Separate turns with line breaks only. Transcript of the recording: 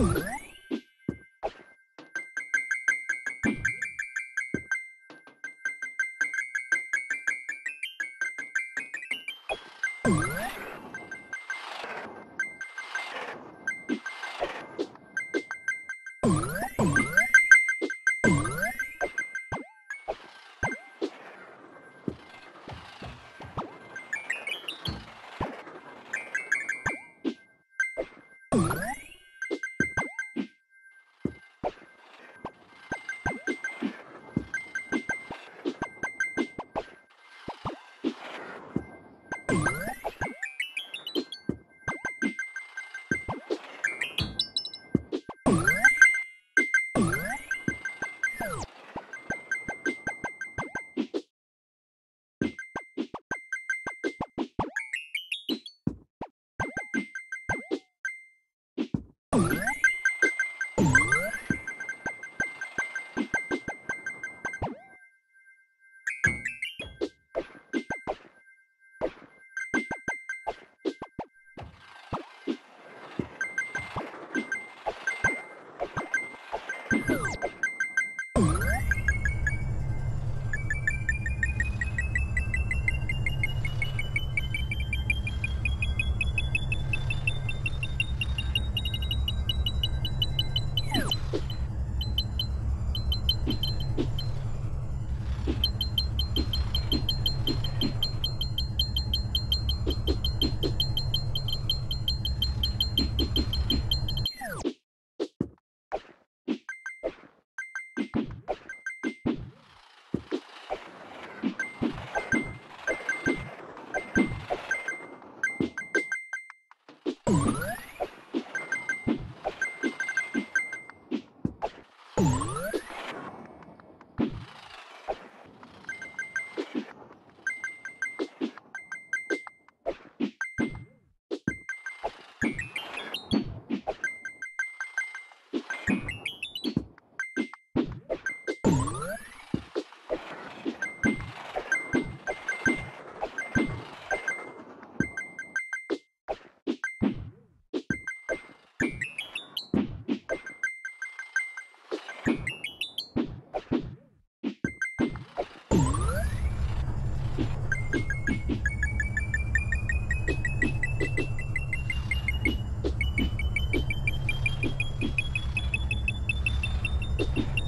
Bye. you